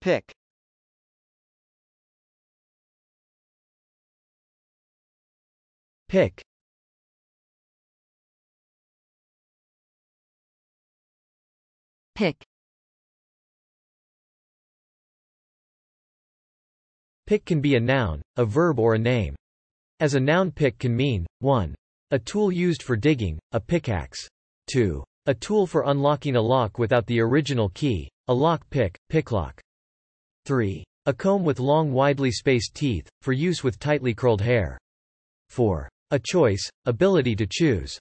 Pick. Pick. Pick. Pick can be a noun, a verb or a name. As a noun pick can mean, 1. A tool used for digging, a pickaxe. 2. A tool for unlocking a lock without the original key, a lock pick, picklock. 3. A comb with long widely spaced teeth, for use with tightly curled hair. 4. A choice, ability to choose.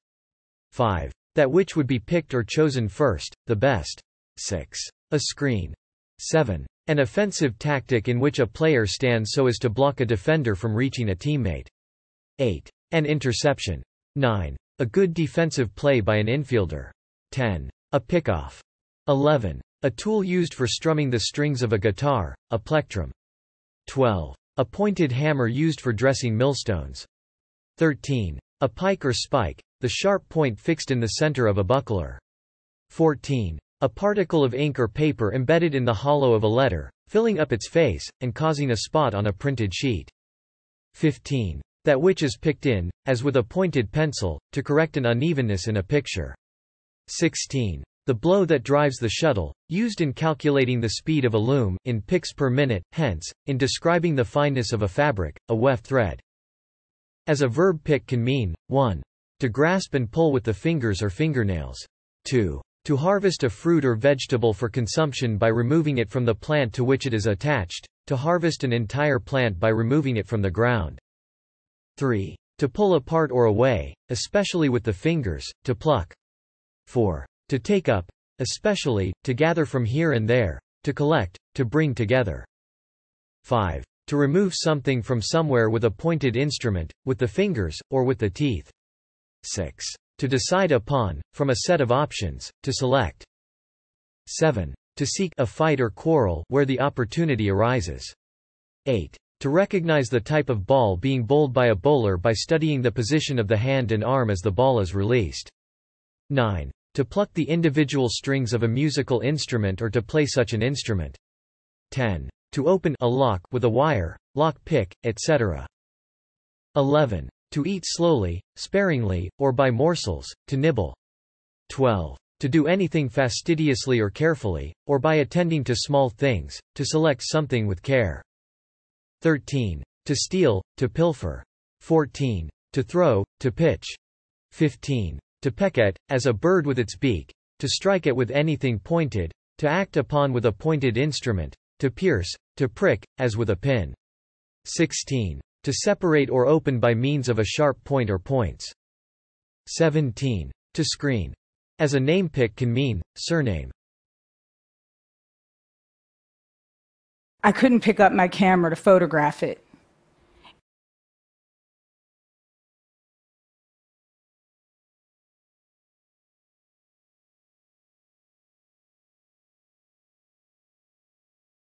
5. That which would be picked or chosen first, the best. 6. A screen. 7. An offensive tactic in which a player stands so as to block a defender from reaching a teammate. 8. An interception. 9. A good defensive play by an infielder. 10. A pickoff. 11. A tool used for strumming the strings of a guitar, a plectrum. 12. A pointed hammer used for dressing millstones. 13. A pike or spike, the sharp point fixed in the center of a buckler. 14. A particle of ink or paper embedded in the hollow of a letter, filling up its face, and causing a spot on a printed sheet. 15. That which is picked in, as with a pointed pencil, to correct an unevenness in a picture. 16. The blow that drives the shuttle, used in calculating the speed of a loom, in picks per minute, hence, in describing the fineness of a fabric, a weft thread. As a verb pick can mean, 1. To grasp and pull with the fingers or fingernails. 2. To harvest a fruit or vegetable for consumption by removing it from the plant to which it is attached, to harvest an entire plant by removing it from the ground. 3. To pull apart or away, especially with the fingers, to pluck. 4. To take up, especially, to gather from here and there, to collect, to bring together. 5. To remove something from somewhere with a pointed instrument, with the fingers, or with the teeth. 6. To decide upon, from a set of options, to select. 7. To seek a fight or quarrel where the opportunity arises. 8. To recognize the type of ball being bowled by a bowler by studying the position of the hand and arm as the ball is released. 9. To pluck the individual strings of a musical instrument or to play such an instrument. 10. To open a lock with a wire, lock pick, etc. 11. To eat slowly, sparingly, or by morsels, to nibble. 12. To do anything fastidiously or carefully, or by attending to small things, to select something with care. 13. To steal, to pilfer. 14. To throw, to pitch. 15. To peck at, as a bird with its beak. To strike at with anything pointed. To act upon with a pointed instrument. To pierce, to prick, as with a pin. 16. To separate or open by means of a sharp point or points. 17. To screen. As a name pick can mean, surname. I couldn't pick up my camera to photograph it.